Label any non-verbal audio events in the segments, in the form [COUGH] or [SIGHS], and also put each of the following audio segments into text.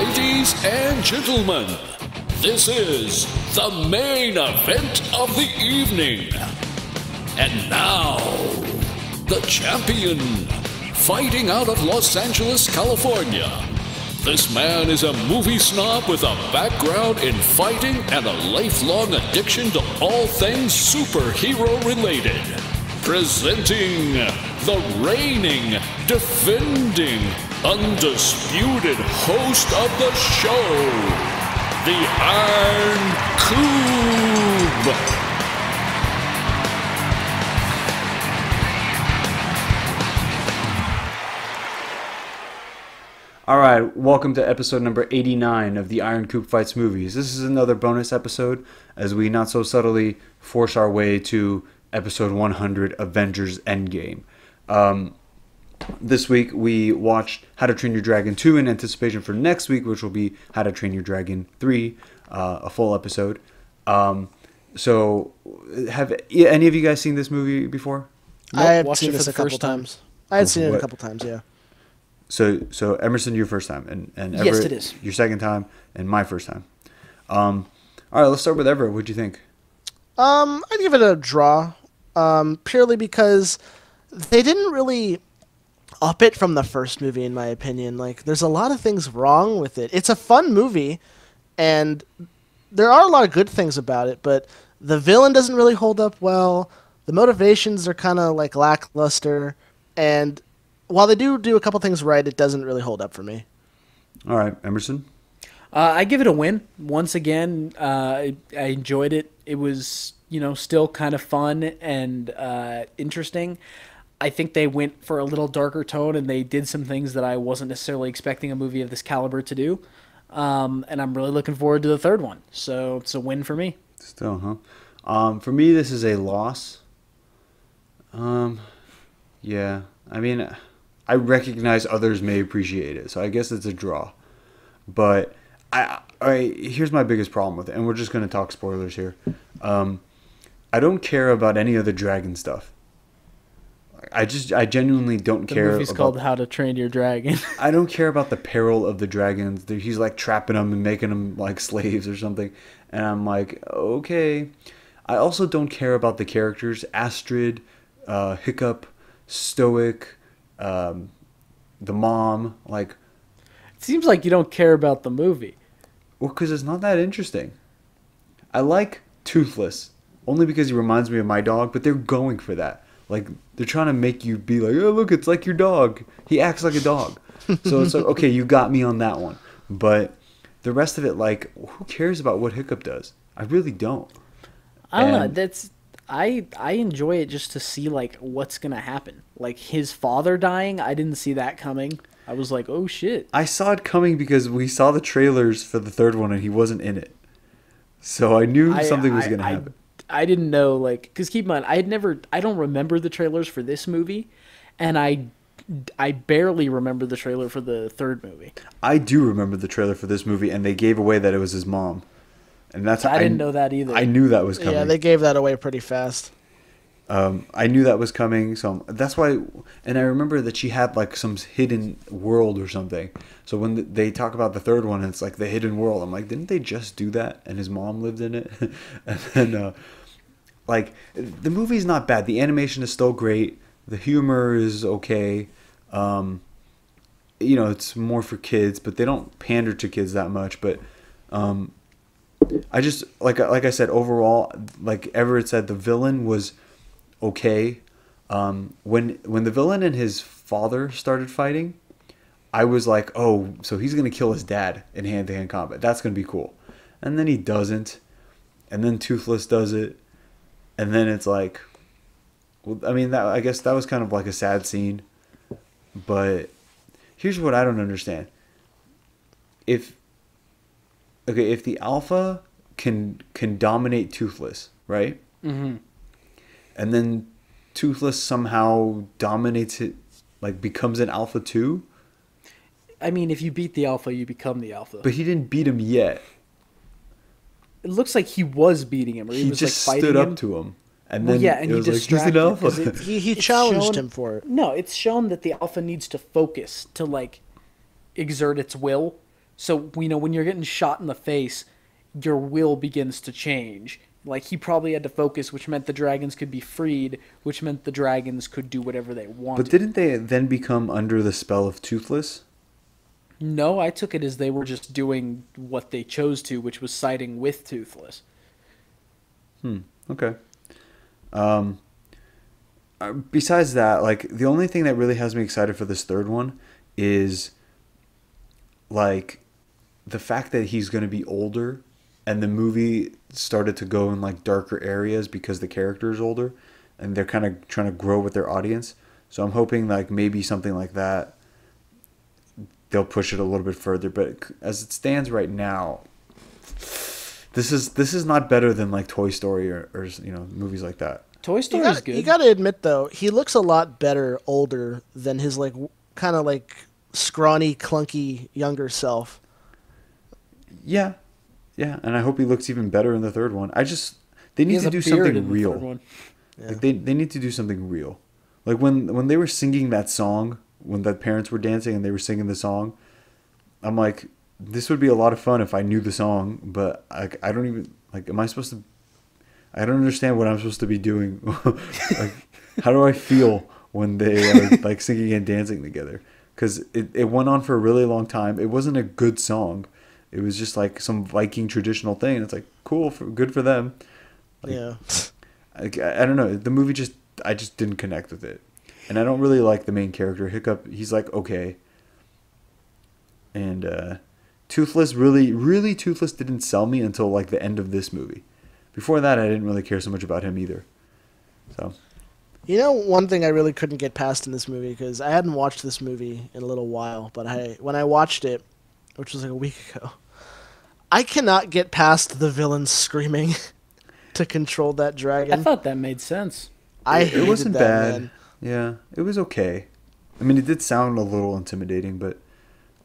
Ladies and gentlemen, this is the main event of the evening. And now, the champion, fighting out of Los Angeles, California. This man is a movie snob with a background in fighting and a lifelong addiction to all things superhero related. Presenting the reigning, defending, undisputed host of the show, the Iron Koob. All right, welcome to episode number 89 of the Iron Koob Fights movies. This is another bonus episode as we not so subtly force our way to episode 100 Avengers Endgame. Um, this week we watched How to Train Your Dragon 2 in anticipation for next week, which will be How to Train Your Dragon 3, uh, a full episode. Um, so, have any of you guys seen this movie before? I have watched seen it for this the a couple first time. times. I had seen it What? a couple times, yeah. So, so Emerson, your first time, and and Yes, it is. your second time, and my first time. Um, all right, let's start with Everett. What'd you think? Um, I'd give it a draw, um, purely because they didn't really up it from the first movie, in my opinion. Like, there's a lot of things wrong with it. It's a fun movie, and there are a lot of good things about it, but the villain doesn't really hold up well. The motivations are kind of like lackluster, and while they do do a couple things right, it doesn't really hold up for me. All right, Emerson. Uh, I give it a win. Once again, uh, I, I enjoyed it. It was, you know, still kind of fun and uh, interesting. I think they went for a little darker tone and they did some things that I wasn't necessarily expecting a movie of this caliber to do. Um, and I'm really looking forward to the third one. So it's a win for me. Still, huh? Um, for me, this is a loss. Um, yeah. I mean, I recognize others may appreciate it, so I guess it's a draw. But I, I here's my biggest problem with it, and we're just gonna talk spoilers here. Um, I don't care about any of the dragon stuff. I just, I genuinely don't The care. movie's about, called How to Train Your Dragon. [LAUGHS] I don't care about the peril of the dragons. He's like trapping them and making them like [LAUGHS] slaves or something. And I'm like, okay. I also don't care about the characters Astrid, uh, Hiccup, Stoick, um, the mom. Like, it seems like you don't care about the movie. well, because it's not that interesting. I like Toothless only because he reminds me of my dog, but they're going for that. Like, they're trying to make you be like, oh, look, it's like your dog. He acts like a dog. so it's like, okay, you got me on that one. But the rest of it, like, who cares about what Hiccup does? I really don't. I don't know. That's I I enjoy it just to see like what's gonna happen. Like his father dying, I didn't see that coming. I was like, oh shit. I saw it coming because we saw the trailers for the third one and he wasn't in it. So I knew I- something was I- going to I- happen. I didn't know like because keep in mind I had never I don't remember the trailers for this movie, and I I barely remember the trailer for the third movie. I do remember the trailer for this movie, and they gave away that it was his mom, and that's I didn't know that either. I knew that was coming. Yeah, they gave that away pretty fast. Um, I knew that was coming, so that's why. And I remember that she had like some hidden world or something. So when they talk about the third one, it's like the hidden world. I'm like, didn't they just do that? And his mom lived in it, [LAUGHS] and then uh, like the movie's not bad. The animation is still great. The humor is okay. Um, you know, it's more for kids, but they don't pander to kids that much. But um, I just like like I said, overall, like Everett said, the villain was okay. Um, when when the villain and his father started fighting, I was like, oh, so he's gonna kill his dad in hand to hand combat. That's gonna be cool. And then he doesn't, and then Toothless does it, and then it's like, well, I mean, that I guess that was kind of like a sad scene. But here's what I don't understand. If okay, if the alpha can can dominate Toothless, right? hmm And then Toothless somehow dominates it, like becomes an alpha too. I mean, if you beat the alpha, you become the alpha. But he didn't beat him yet. it looks like he was beating him, or he, He was just like fighting stood up him. to him, and Well, then yeah, and it he was like, he's an him, alpha. 'cause it- He he challenged shown- him for it. No, it's shown that the alpha needs to focus to like exert its will. So you know when you're getting shot in the face, your will begins to change. Like he probably had to focus, which meant the dragons could be freed, which meant the dragons could do whatever they wanted. But didn't they then become under the spell of Toothless? No, I took it as they were just doing what they chose to, which was siding with Toothless. Hmm. Okay. Um, uh, besides that, like the only thing that really has me excited for this third one is like the fact that he's going to be older and the movie started to go in like darker areas because the character is older and they're kind of trying to grow with their audience. So I'm hoping like maybe something like that they'll push it a little bit further, but as it stands right now, this is this is not better than like Toy Story or, or you know movies like that. Toy You Story is good. you got to admit though, he looks a lot better older than his like kind of like scrawny, clunky younger self. Yeah, yeah, and I hope he looks even better in the third one. I just they need to do something real. third. Like they they need to do something real. Like when when they were singing that song when the parents were dancing and they were singing the song, I'm like, this would be a lot of fun if I knew the song, but like I don't even like. Am I supposed to? I don't understand what I'm supposed to be doing. [LAUGHS] like, how do I feel when they are [LAUGHS] like singing and dancing together? Because it, it went on for a really long time. It wasn't a good song. It was just like some Viking traditional thing. And it's like cool for good for them. Like, yeah. I, I don't know. The movie just I just didn't connect with it, and I don't really like the main character Hiccup. He's like okay, and uh, Toothless really really Toothless didn't sell me until like the end of this movie. Before that, I didn't really care so much about him either. So You know, one thing I really couldn't get past in this movie because I hadn't watched this movie in a little while, but I when I watched it, which was like a week ago, I cannot get past the villain screaming [LAUGHS] to control that dragon. I thought that made sense. I it, hated it wasn't that, bad. man. Yeah, it was okay. I mean, it did sound a little intimidating, but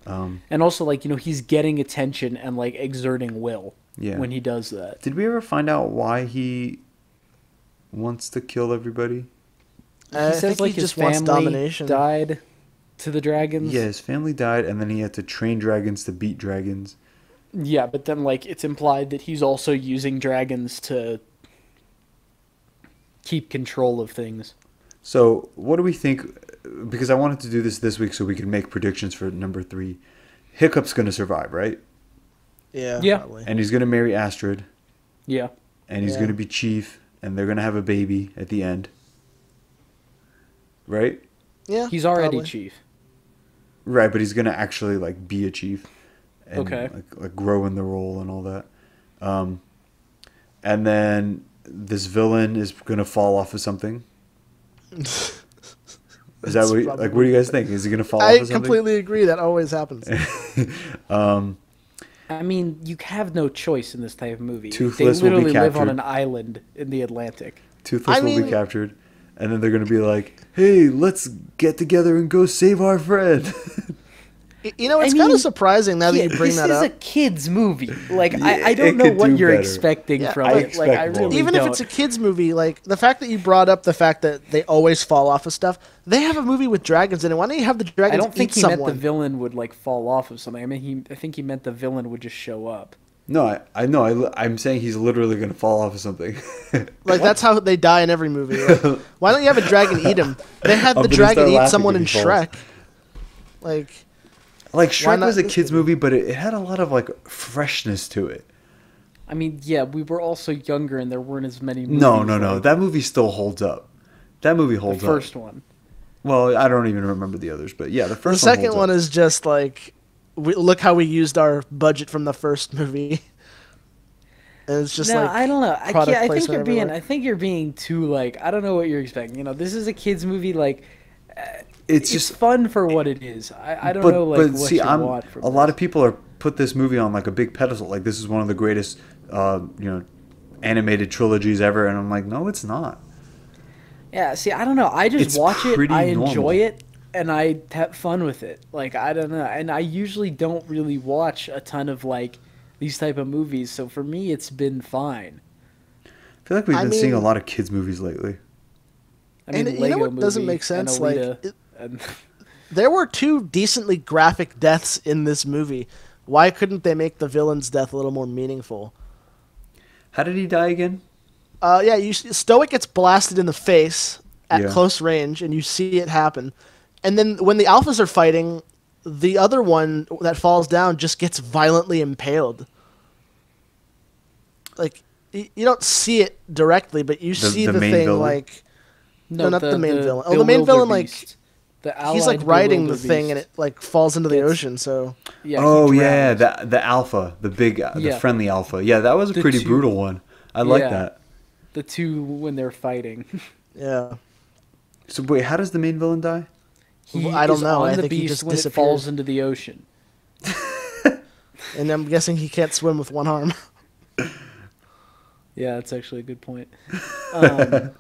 um, And also, like, you know, he's getting attention and, like, exerting will Yeah. when he does that. did we ever find out why he wants to kill everybody? I he think says, like, he his just wants family domination. died to the dragons. Yeah, his family died, and then he had to train dragons to beat dragons. Yeah, but then, like, it's implied that he's also using dragons to keep control of things. So, what do we think? Because I wanted to do this this week so we could make predictions for number three. Hiccup's going to survive, right? Yeah, Yeah. probably. And he's going to marry Astrid, Yeah. and he's Yeah. going to be chief, and they're going to have a baby at the end. Right? yeah, He's already probably. chief. Right, but he's going to actually like be a chief and Okay. like, like grow in the role and all that. Um, and then this villain is going to fall off of something. Is that what, probably- like what do you guys think? Is he going to fall I off of something? completely agree. That always happens. [LAUGHS] um, I mean, you have no choice in this type of movie. Toothless they will be literally live on an island in the Atlantic. Toothless I will be captured, and then they're gonna be like, "Hey, let's get together and go save our friend." [LAUGHS] You know, it's I kind of surprising now that Yeah, you bring that up. this that is up. a kids movie. Like Yeah, I, I don't know what do you're better. expecting Yeah, from I it. Like expect I really Even don't. if it's a kids movie, like the fact that you brought up the fact that they always fall off of stuff, they have a movie with dragons in it. Why don't you have the dragons I don't think eat he someone? meant the villain would like fall off of something. I mean, he. I think he meant the villain would just show up. No, I, I know. I I'm saying he's literally gonna fall off of something. [LAUGHS] like that's how they die in every movie. Like, [LAUGHS] why don't you have a dragon eat him? They had the dragon eat someone in he falls. Shrek. Like like Shrek not was a kids movie, but it, it had a lot of like freshness to it. I mean, yeah, we were also younger and there weren't as many. Movies No, no, no. like That movie still holds up. That movie the holds first up. one. Well, I don't even remember the others, but yeah, the first. the first second one, one holds is just like, we, look how we used our budget from the first movie. [LAUGHS] And it's just no, like I don't know. I, can't, I think you're being. everywhere. I think you're being too like. I don't know what you're expecting. You know, this is a kids movie. Like, It's it's, just just fun for what it is. I, I don't but, know like but what see, you I'm want from a lot of people are put this movie on like a big pedestal. Like this is one of the greatest, uh, you know, animated trilogies ever, and I'm like, no, it's not. Yeah, see, I don't know. I just It's watch it. pretty I normal. enjoy it, and I have fun with it. Like I don't know, and I usually don't really watch a ton of like these type of movies. So for me, it's been fine. I feel like we've I been seeing a lot of kids movies lately. I mean, And you know Lego what doesn't make sense? And Like, it- and [LAUGHS] there were two decently graphic deaths in this movie. Why couldn't they make the villain's death a little more meaningful? How did he die again? Uh, yeah, you Stoick gets blasted in the face at Yeah. close range, and you see it happen. And then when the alphas are fighting, the other one that falls down just gets violently impaled. Like y- you don't see it directly, but you see the the, thing villain? like No, not the main villain. Oh, the main villain, like, The he's like riding the Bewilderbeast. thing, and it like falls into the Gets- ocean. So Yeah, oh yeah, the the alpha, the big, uh, the friendly alpha. Yeah, that was a The pretty two- brutal one. I like Yeah. that. the two when they're fighting. [LAUGHS] yeah, So wait, how does the main villain die? He I don't is know. On I the think he just when it falls into the ocean. [LAUGHS] and I'm guessing he can't swim with one arm. [LAUGHS] Yeah, that's actually a good point. Um,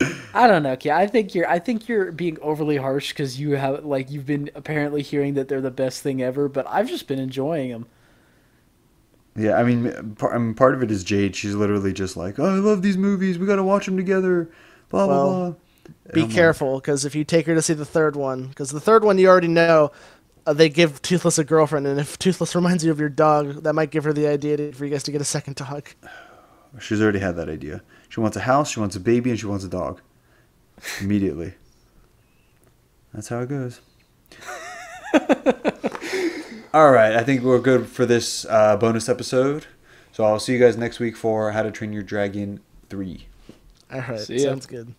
[LAUGHS] I don't know, Kia. I think you're. I think you're being overly harsh because you have like you've been apparently hearing that they're the best thing ever, but I've just been enjoying them. Yeah, I mean, part, I mean, part of it is Jade. She's literally just like, "Oh, I love these movies. We got to watch them together." Blah blah Well, blah. And Be I'm careful, because if you take her to see the third one, because the third one you already know, uh, they give Toothless a girlfriend, and if Toothless [LAUGHS] reminds you of your dog, that might give her the idea to, for you guys to get a second dog. [SIGHS] She's already had that idea. She wants a house, she wants a baby, and she wants a dog. [LAUGHS] Immediately. That's how it goes. [LAUGHS] All right, I think we're good for this uh, bonus episode. So I'll see you guys next week for How to Train Your Dragon 3. All right, See sounds good.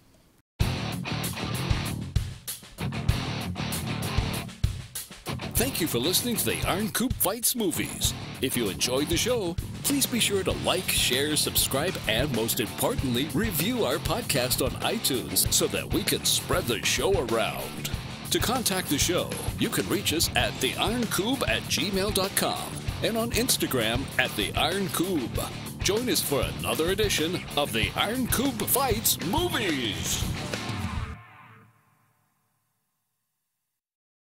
Thank you for listening to the Iron Koob Fights movies. If you enjoyed the show, please be sure to like, share, subscribe, and most importantly, review our podcast on iTunes so that we can spread the show around. To contact the show, you can reach us at theironkoob at gmail.com and on Instagram at the Iron Koob. Join us for another edition of the Iron Koob Fights movies.